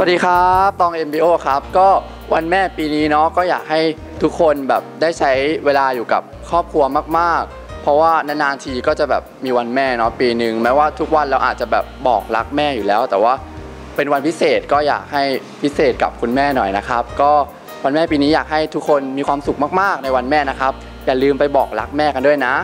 วัสดีครับตอง MBO ครับ ก็วันแม่ปีนี้เนาะก็อยากให้ทุกคนแบบได้ใช้เวลาอยู่กับครอบครัวมาก ๆ เพราะว่านานๆทีก็จะแบบมีวันแม่เนาะปีหนึ่งแม้ว่าทุกวันเราอาจจะแบบบอกรักแม่อยู่แล้ว แต่ว่าเป็นวันพิเศษก็อยากให้พิเศษกับคุณแม่หน่อยนะครับ ก็วันแม่ปีนี้อยากให้ทุกคนมีความสุขมาก ๆ ในวันแม่นะครับอย่าลืมไปบอกรักแม่กันด้วยนะ